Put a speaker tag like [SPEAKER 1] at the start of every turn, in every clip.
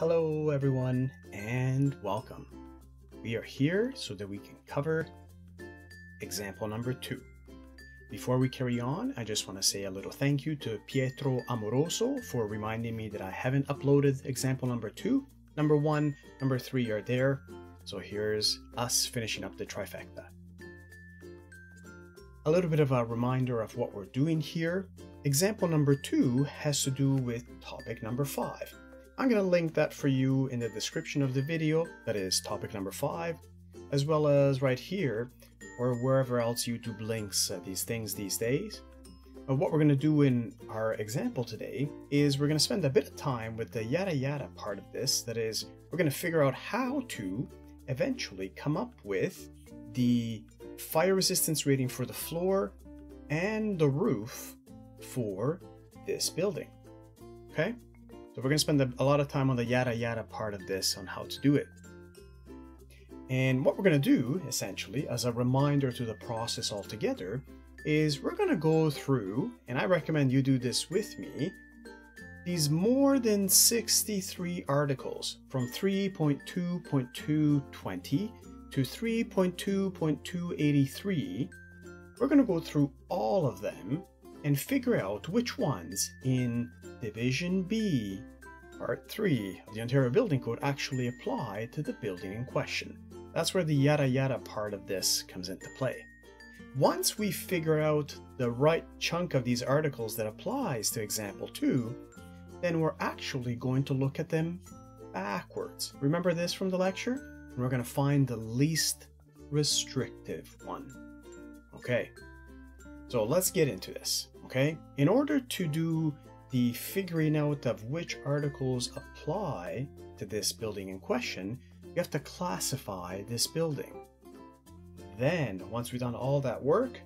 [SPEAKER 1] Hello, everyone, and welcome. We are here so that we can cover example number two. Before we carry on, I just want to say a little thank you to Pietro Amoroso for reminding me that I haven't uploaded example number two. Number one, number three are there, so here's us finishing up the trifecta. A little bit of a reminder of what we're doing here. Example number two has to do with topic number five. I'm going to link that for you in the description of the video, that is topic number five, as well as right here, or wherever else YouTube links uh, these things these days. But what we're going to do in our example today is we're going to spend a bit of time with the yada yada part of this, that is, we're going to figure out how to eventually come up with the fire resistance rating for the floor and the roof for this building. Okay? We're going to spend a, lot of time on the yada yada part of this on how to do it. And what we're going to do, essentially, as a reminder to the process altogether, is we're going to go through, and I recommend you do this with me, these more than 63 articles from 3.2.220 to 3.2.283. We're going to go through all of them and figure out which ones in Division B, Part 3 of the Ontario Building Code actually apply to the building in question. That's where the yada yada part of this comes into play. Once we figure out the right chunk of these articles that applies to example 2, then we're actually going to look at them backwards. Remember this from the lecture? And we're going to find the least restrictive one. Okay, so let's get into this. Okay, in order to do the figuring out of which articles apply to this building in question, you have to classify this building. Then, once we've done all that work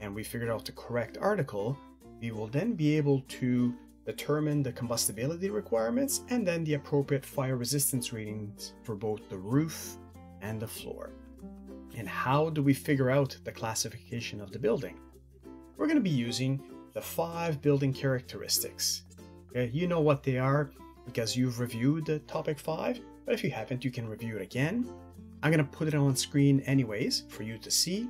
[SPEAKER 1] and we figured out the correct article, we will then be able to determine the combustibility requirements and then the appropriate fire resistance ratings for both the roof and the floor. And how do we figure out the classification of the building? We're going to be using the five building characteristics. Okay, you know what they are because you've reviewed the topic five, but if you haven't, you can review it again. I'm going to put it on screen anyways for you to see.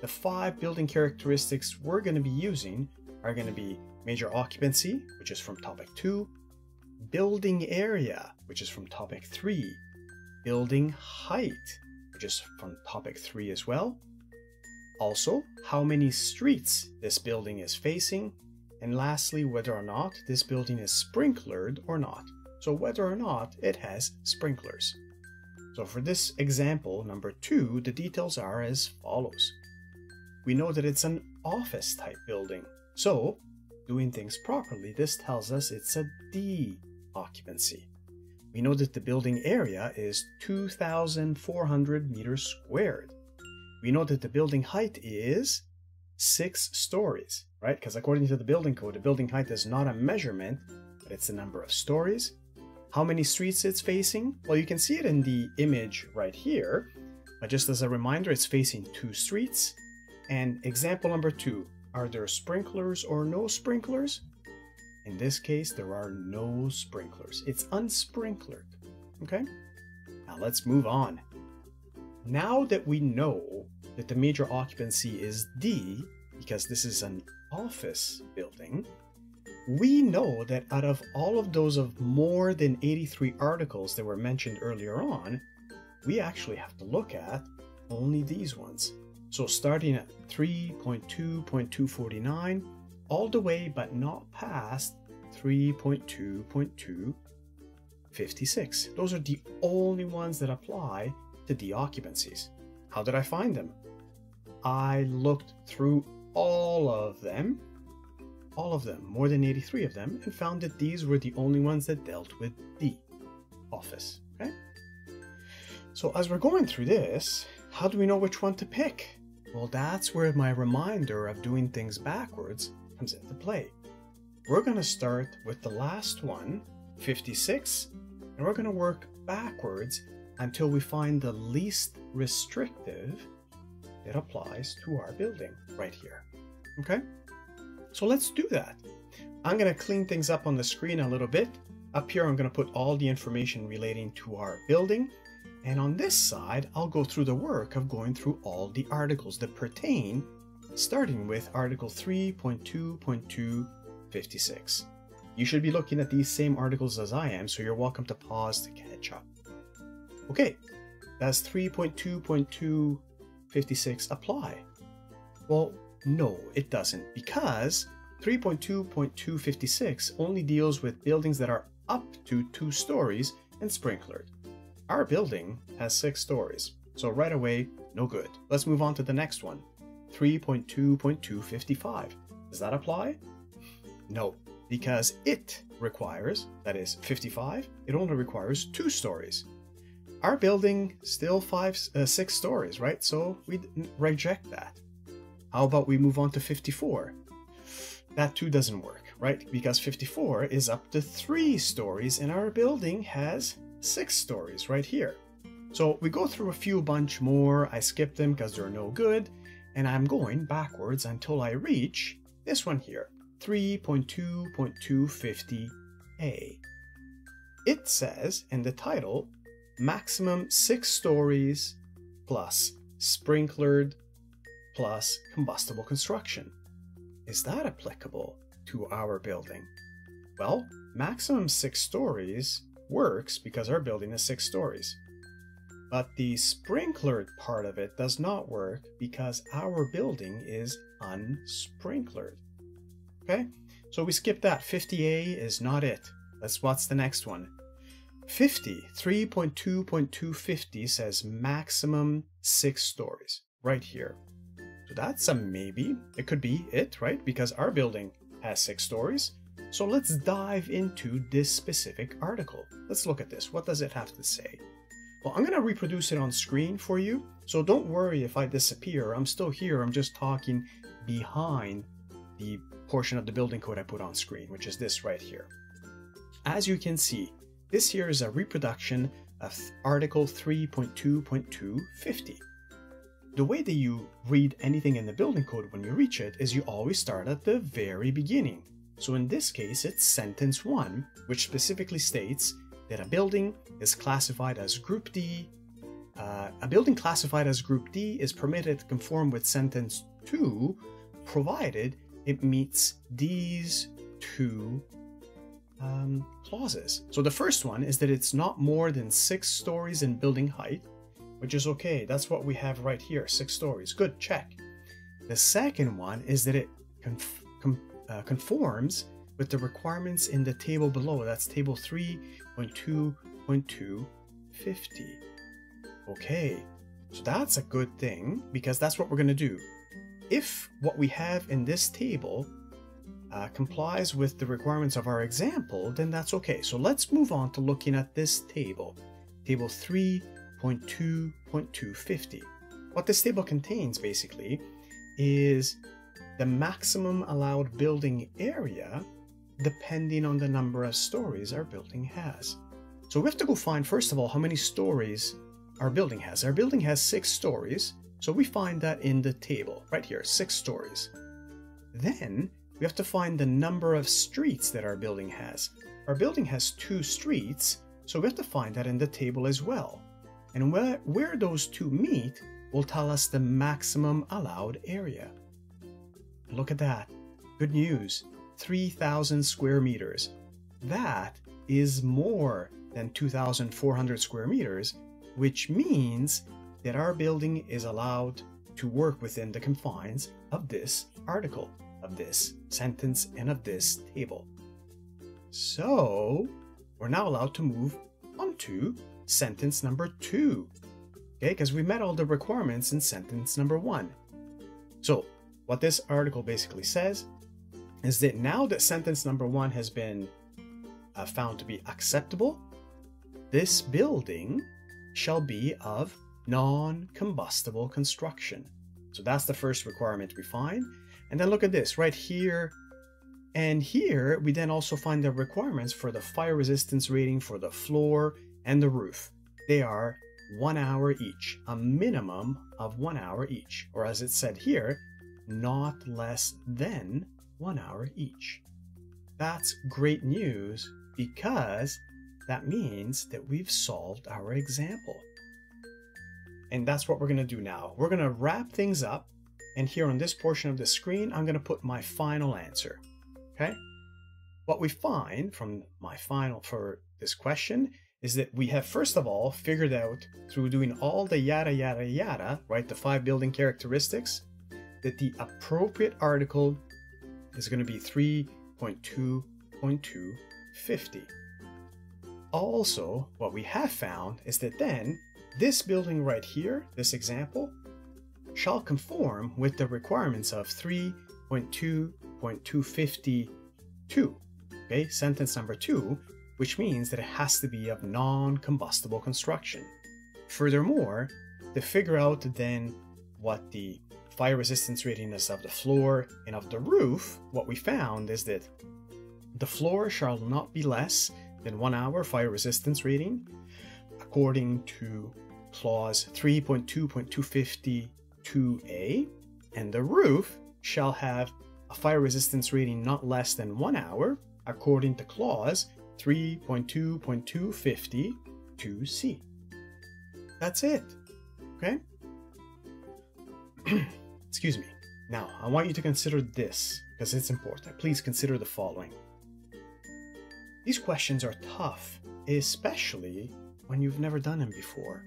[SPEAKER 1] The five building characteristics we're going to be using are going to be major occupancy, which is from topic two, building area, which is from topic three, building height, which is from topic three as well, also, how many streets this building is facing, and lastly, whether or not this building is sprinklered or not. So whether or not it has sprinklers. So for this example, number two, the details are as follows. We know that it's an office type building. So, doing things properly, this tells us it's a D occupancy. We know that the building area is 2,400 meters squared we know that the building height is six stories, right? Because according to the building code, the building height is not a measurement, but it's the number of stories. How many streets it's facing? Well, you can see it in the image right here, but just as a reminder, it's facing two streets. And example number two, are there sprinklers or no sprinklers? In this case, there are no sprinklers. It's unsprinklered, okay? Now let's move on. Now that we know that the major occupancy is D, because this is an office building, we know that out of all of those of more than 83 articles that were mentioned earlier on, we actually have to look at only these ones. So starting at 3.2.249, all the way but not past 3.2.256. Those are the only ones that apply to D occupancies. How did I find them? I looked through all of them, all of them, more than 83 of them, and found that these were the only ones that dealt with the office. Okay? So as we're going through this, how do we know which one to pick? Well, that's where my reminder of doing things backwards comes into play. We're going to start with the last one, 56, and we're going to work backwards until we find the least restrictive that applies to our building right here. Okay? So let's do that. I'm going to clean things up on the screen a little bit Up here, I'm going to put all the information relating to our building. And on this side, I'll go through the work of going through all the articles that pertain, starting with Article 3.2.256. You should be looking at these same articles as I am, so you're welcome to pause to catch up. Okay, does 3.2.256 apply? Well, no, it doesn't, because 3.2.256 only deals with buildings that are up to two stories and sprinklered. Our building has six stories, so right away, no good. Let's move on to the next one 3.2.255. Does that apply? No, because it requires, that is 55, it only requires two stories. Our building still five, uh, six stories, right? So we reject that. How about we move on to 54? That too doesn't work, right? Because 54 is up to three stories and our building has six stories right here. So we go through a few bunch more. I skip them because they're no good. And I'm going backwards until I reach this one here, 3.2.250a. It says in the title, maximum six stories plus sprinklered plus combustible construction. Is that applicable to our building? Well, maximum six stories works because our building is six stories. But the sprinklered part of it does not work because our building is unsprinklered. Okay, so we skip that. 50A is not it. Let's what's the next one? 50, 3.2.250 says maximum six stories right here. So that's a maybe. It could be it, right? Because our building has six stories. So let's dive into this specific article. Let's look at this. What does it have to say? Well, I'm going to reproduce it on screen for you. So don't worry if I disappear. I'm still here. I'm just talking behind the portion of the building code I put on screen, which is this right here. As you can see, this here is a reproduction of Article 3.2.250. The way that you read anything in the building code when you reach it is you always start at the very beginning. So in this case, it's sentence 1, which specifically states that a building is classified as Group D. Uh, a building classified as Group D is permitted to conform with sentence 2, provided it meets these two um, clauses. So the first one is that it's not more than six stories in building height, which is okay. That's what we have right here, six stories. Good, check. The second one is that it conf com uh, conforms with the requirements in the table below. That's table 3.2.250. Okay, so that's a good thing because that's what we're going to do. If what we have in this table uh, complies with the requirements of our example, then that's okay. So let's move on to looking at this table, table 3.2.250. What this table contains basically is the maximum allowed building area depending on the number of stories our building has. So we have to go find, first of all, how many stories our building has. Our building has six stories, so we find that in the table, right here, six stories. Then we have to find the number of streets that our building has. Our building has two streets, so we have to find that in the table as well. And where, where those two meet will tell us the maximum allowed area. Look at that. Good news. 3,000 square meters. That is more than 2,400 square meters, which means that our building is allowed to work within the confines of this article, of this sentence, and of this table. So, we're now allowed to move on to sentence number two. Okay, because we met all the requirements in sentence number one. So, what this article basically says is that now that sentence number one has been uh, found to be acceptable, this building shall be of non combustible construction. So that's the first requirement we find. And then look at this right here. And here we then also find the requirements for the fire resistance rating for the floor and the roof. They are one hour each, a minimum of one hour each, or as it said here, not less than one hour each. That's great news because that means that we've solved our example. And that's what we're going to do now. We're going to wrap things up. And here on this portion of the screen, I'm going to put my final answer. Okay? What we find from my final for this question is that we have first of all figured out through doing all the yada yada yada, right, the five building characteristics, that the appropriate article is going to be 3.2.250. Also, what we have found is that then this building right here, this example, shall conform with the requirements of 3.2.252. Okay, sentence number two, which means that it has to be of non-combustible construction. Furthermore, to figure out then what the fire resistance rating is of the floor and of the roof, what we found is that the floor shall not be less than one hour fire resistance rating, according to clause 3.2.252a, and the roof shall have a fire resistance rating not less than one hour, according to clause 3.2.250-2c. That's it. Okay? Excuse me. Now, I want you to consider this because it's important. Please consider the following. These questions are tough, especially when you've never done them before.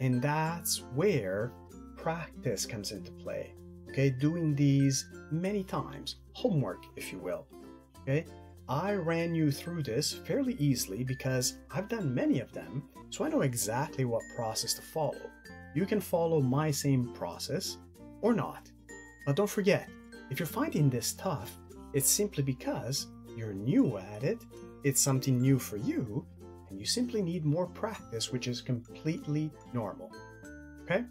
[SPEAKER 1] And that's where practice comes into play. Okay, doing these many times, homework, if you will. Okay, I ran you through this fairly easily because I've done many of them, so I know exactly what process to follow. You can follow my same process or not. But don't forget, if you're finding this tough, it's simply because you're new at it, it's something new for you, and you simply need more practice, which is completely normal. Okay?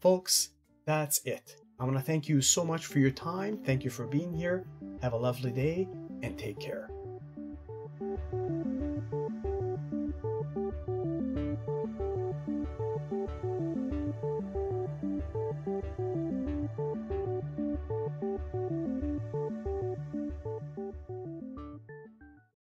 [SPEAKER 1] Folks, that's it. I want to thank you so much for your time. Thank you for being here. Have a lovely day and take care.